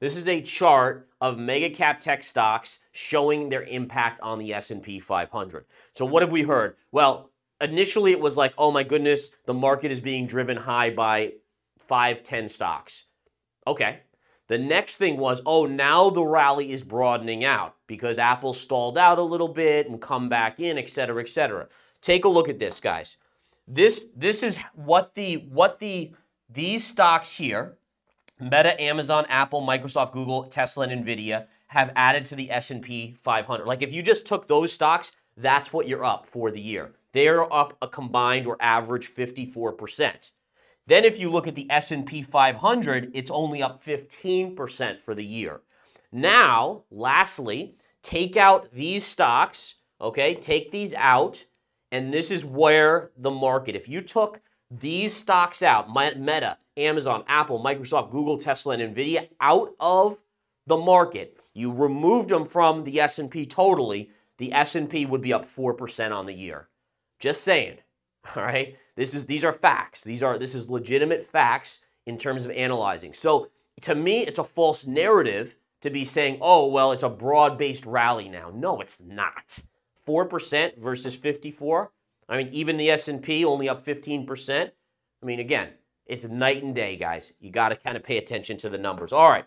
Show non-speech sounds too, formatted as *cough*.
This is a chart of mega cap tech stocks showing their impact on the S&P 500. So what have we heard? Well, initially it was like, oh my goodness, the market is being driven high by five, 10 stocks. Okay. The next thing was, oh, now the rally is broadening out because Apple stalled out a little bit and come back in, et cetera, et cetera. Take a look at this, guys. This this is what the what the these stocks here, Meta, Amazon, Apple, Microsoft, Google, Tesla, and Nvidia have added to the S&P 500. Like if you just took those stocks, that's what you're up for the year. They're up a combined or average 54%. Then if you look at the S&P 500, it's only up 15% for the year. Now, lastly, take out these stocks, okay? Take these out, and this is where the market, if you took these stocks out, Meta, Amazon, Apple, Microsoft, Google, Tesla, and Nvidia out of the market, you removed them from the S&P totally, the S&P would be up 4% on the year. Just saying. *laughs* All right? This is these are facts. These are this is legitimate facts in terms of analyzing. So to me, it's a false narrative to be saying, "Oh, well, it's a broad-based rally now." No, it's not. 4% versus 54. I mean, even the S&P only up 15%. I mean, again, it's night and day, guys. You got to kind of pay attention to the numbers. All right.